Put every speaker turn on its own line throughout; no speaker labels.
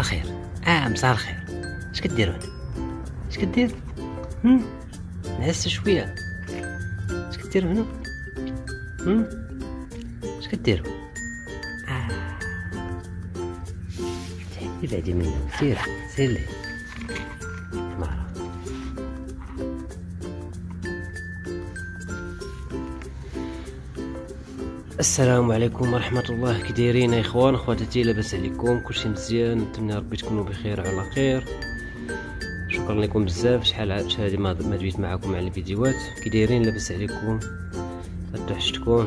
الخير. آه مساء الخير. اش كديروا هنا اش كدير نعس شوية. اش كديروا هنا؟ اش كديروا آه. تعالي بعدي مني سير سير لي. السلام عليكم ورحمة الله. كي دايرين يا إخوان خواتاتي لاباس عليكم؟ كلشي مزيان نتمنى ربي تكونوا بخير على خير. شكرا لكم بزاف. شحال شحال هادي ما دويت معكم على الفيديوهات؟ كي دايرين لاباس عليكم؟ توحشتكم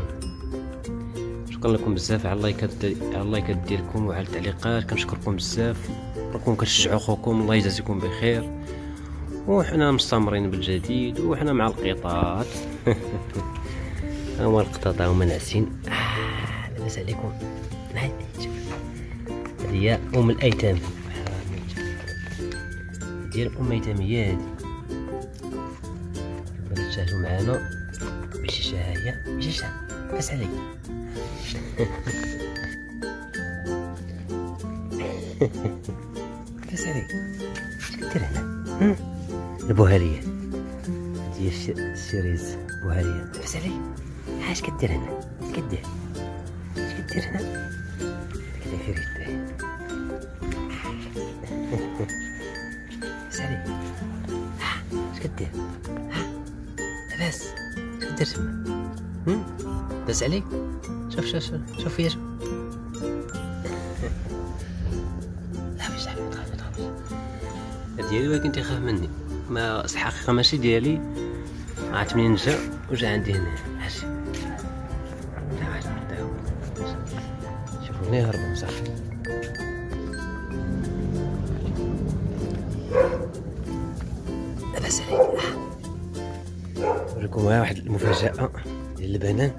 شكرا لكم بزاف على اللايكات على اللايكات ديالكم وعلى التعليقات. كنشكركم بزاف. راكم كتشجعوا خوكم. الله يجازيكم بخير. وحنا مستمرين بالجديد وحنا مع هما القطاط هما ناعسين آه لاباس عليكم. هذه هي أم الأيتام. ديال ام ايتام هي هادي كما تشاهدوا معانا. بشيشه هي. بشيشه بس عليك. بس عليك. كدير هنا. البوهاليه ديال الشريز بوهاليه بس عليك. اش كدير هنا اش كدير اش كدير هنا كدا في ريتي بس عليك اش كدير لاباس اش كدير تما. بس عليك. شوف شوف شوف شوف فيا شوف. ديالي ولكن تيخاف مني. ما الحقيقة ماشي ديالي. عرفت منين جا وجا عندي هنا. عرفتي هربوا صافي لاباس عليك نوريكم واحد المفاجأة ديال البنان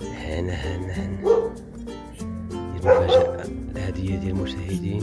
هنا هنا هنا. المفاجأة الهدية ديال المشاهدين.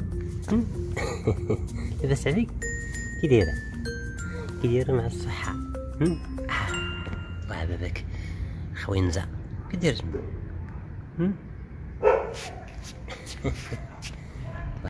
لاباس عليك كي دايره كي دايره مع الصحة. هم؟ آه، باباك خوينزا كي داير؟